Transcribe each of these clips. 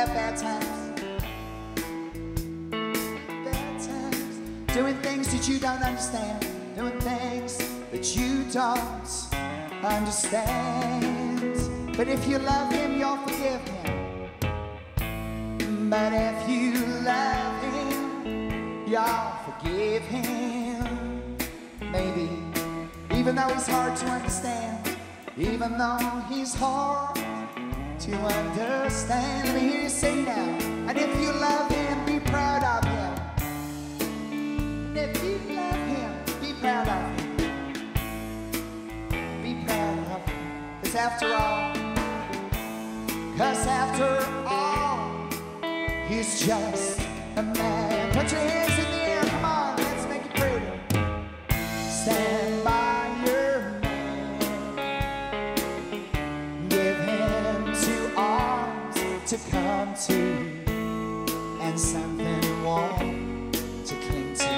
have bad times. Bad times. Doing things that you don't understand. Doing things that you don't understand. But if you love him, you'll forgive him. But if you love him, you'll forgive him. Maybe, even though he's hard to understand, even though he's hard to understand. Let me hear you sing now. And if you love him, be proud of him. And if you love him, be proud of him. Be proud of him. Cause after all, cause after all, he's just a man. Put your hands to come to and something warm to cling to.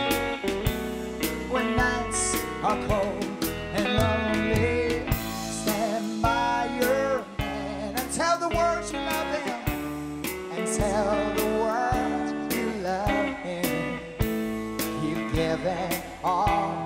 When nights are cold and lonely, stand by your man and tell the world you love him. And tell the world you love him. You've given all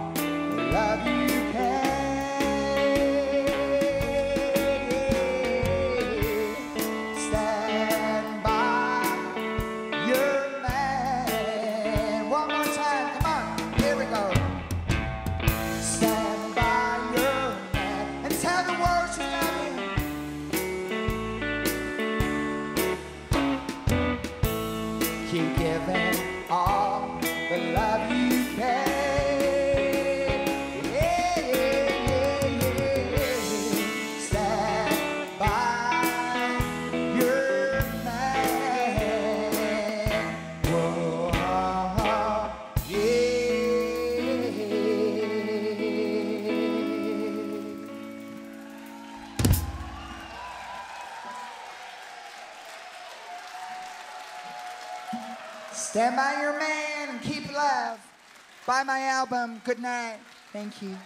you Stand by your man and keep love. Buy my album. Good night. Thank you.